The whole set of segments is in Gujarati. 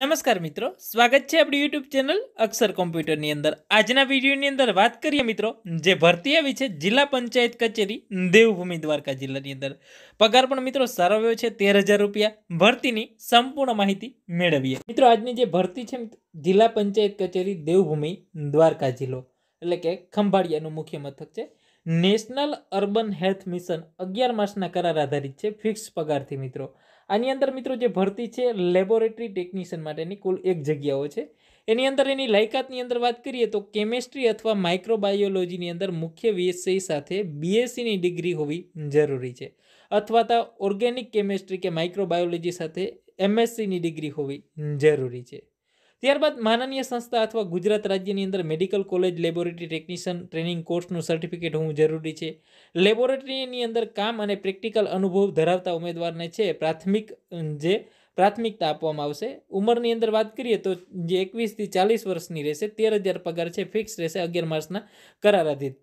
નમસ્કાર મિત્રો, સ્વાગત છે આપણી યુટ્યુબ ચેનલ અક્ષર કોમ્પ્યુટરની અંદર. આજના વિડીયોની અંદર વાત કરીએ મિત્રો, જે ભરતી આવી છે જિલ્લા પંચાયત કચેરી દેવભૂમિ દ્વારકા જિલ્લાની અંદર. પગાર પણ મિત્રો સારો આવ્યો છે, તેર હજાર રૂપિયા. ભરતીની સંપૂર્ણ માહિતી મેળવીએ. મિત્રો, આજની જે ભરતી છે જિલ્લા પંચાયત કચેરી દેવભૂમિ દ્વારકા જિલ્લો, એટલે કે ખંભાળિયાનું મુખ્ય મથક છે. નેશનલ અર્બન હેલ્થ મિશન અગિયાર માસના કરાર આધારિત છે ફિક્સ પગારથી મિત્રો. આની અંદર મિત્રો જે ભરતી છે લેબોરેટરી ટેકનિશિયન માટેની કુલ એક જગ્યાઓ છે. એની અંદર એની લાયકાતની અંદર વાત કરીએ તો કેમેસ્ટ્રી અથવા માઇક્રોબાયોલોજીની અંદર મુખ્ય વિષય સાથે બીએસસીની ડિગ્રી હોવી જરૂરી છે. અથવા તો ઓર્ગેનિક કેમેસ્ટ્રી કે માઇક્રોબાયોલોજી સાથે એમએસસીની ડિગ્રી હોવી જરૂરી છે. ત્યારબાદ માનનીય સંસ્થા અથવા ગુજરાત રાજ્યની અંદર medical college laboratory technician training કોર્સનું certificate હોવું જરૂરી છે. લેબોરેટરીની અંદર કામ અને પ્રેક્ટિકલ અનુભવ ધરાવતા ઉમેદવારને છે પ્રાથમિક જે પ્રાથમિકતા આપવામાં આવશે. ઉંમરની અંદર વાત કરીએ તો જે એકવીસથી ચાલીસ વર્ષની રહેશે, તેર હજાર પગાર છે, ફિક્સ રહેશે અગિયાર માસના કરારાધીન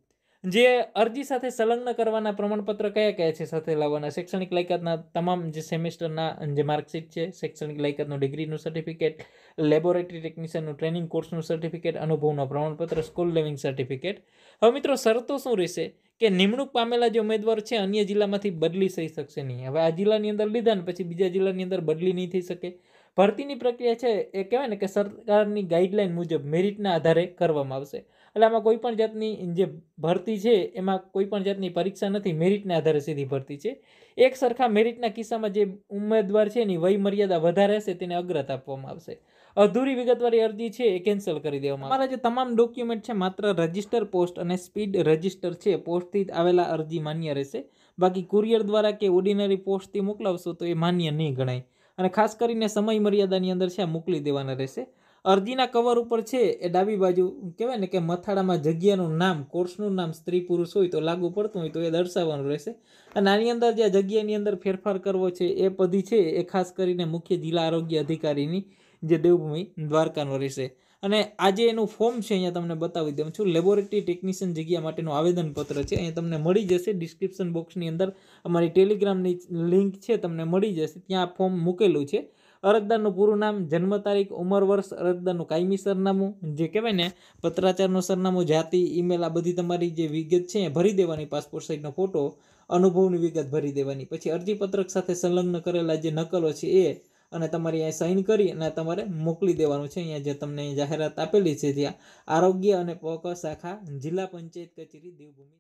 જે અરજી સાથે સંલગ્ન કરવાના પ્રમાણપત્ર કયા કયા છે સાથે લાવવાના? શૈક્ષણિક લાયકાતના તમામ જે સેમેસ્ટરના જે માર્કશીટ છે, શૈક્ષણિક લાયકાતનું ડિગ્રીનું સર્ટિફિકેટ, લેબોરેટરી ટેકનિશિયનનું ટ્રેનિંગ કોર્સનું સર્ટિફિકેટ, અનુભવનું પ્રમાણપત્ર, સ્કૂલ લિવિંગ સર્ટિફિકેટ. હવે મિત્રો, શરતો શું રહેશે? કે નિમણૂક પામેલા જે ઉમેદવાર છે, અન્ય જિલ્લામાંથી બદલી થઈ શકશે નહીં. હવે આ જિલ્લાની અંદર લીધા ને પછી બીજા જિલ્લાની અંદર બદલી નહીં થઈ શકે. ભરતીની પ્રક્રિયા છે એ કહેવાય ને કે સરકારની ગાઈડલાઈન મુજબ મેરિટના આધારે કરવામાં આવશે. એટલે આમાં કોઈ પણ જાતની જે ભરતી છે, એમાં કોઈ પણ જાતની પરીક્ષા નથી મેરિટના આધારે સીધી ભરતી છે. એક સરખા મેરિટના કિસ્સામાં જે ઉમેદવાર છે એની વય મર્યાદા વધારે હશે, તેને અગ્રતા આપવામાં આવશે. અધૂરી વિગતવાળી અરજી છે એ કેન્સલ કરી દેવામાં અમારા જે તમામ ડોક્યુમેન્ટ છે, માત્ર રજિસ્ટર પોસ્ટ અને સ્પીડ રજિસ્ટર છે પોસ્ટથી આવેલા અરજી માન્ય રહેશે. બાકી કુરિયર દ્વારા કે ઓર્ડિનરી પોસ્ટથી મોકલાવશો તો એ માન્ય નહીં ગણાય. અને ખાસ કરીને સમય મર્યાદાની અંદર છે મોકલી દેવાના રહેશે. અરજીના કવર ઉપર છે, એ ડાબી બાજુ કહેવાય ને કે મથાળામાં જગ્યાનું નામ, કોર્સનું નામ સ્ત્રી પુરુષ હોય તો લાગુ પડતું હોય તો એ દર્શાવવાનું રહેશે. અને આની અંદર જે જગ્યાની અંદર ફેરફાર કરવો છે, એ પદી છે, એ ખાસ કરીને મુખ્ય જિલ્લા આરોગ્ય અધિકારીની જે દેવભૂમિ દ્વારકાનો રહેશે. અને આજે એનું ફોર્મ છે અહીંયા તમને બતાવી દઉં છું. લેબોરેટરી ટેકનિશિયન જગ્યા માટેનું આવેદનપત્ર છે. અહીંયા તમને મળી જશે. ડિસ્ક્રિપ્શન બોક્સની અંદર અમારી ટેલિગ્રામની લિંક છે, તમને મળી જશે. ત્યાં ફોર્મ મૂકેલું છે. અરજદારનું પૂરું નામ, જન્મ તારીખ, ઉંમર, વર્ષ, અરજદારનું કાયમી સરનામું, જે કહેવાય ને, પત્રાચારનું સરનામું, જાતિ ઈમેલ આ બધી તમારી જે વિગત છે, એ ભરી દેવાની પાસપોર્ટ સાઇઝનો ફોટો અનુભવની વિગત ભરી દેવાની. પછી અરજીપત્રક સાથે સંલગ્ન કરેલા જે નકલો છે, એ અને તમારી અહીંયા સાઇન કરી અને તમારે મોકલી દેવાનું છે. અહીંયા જે તમને જાહેરાત આપેલી છે ત્યાં આરોગ્ય અને પોક શાખા જિલ્લા પંચાયત કચેરી દેવભૂમિ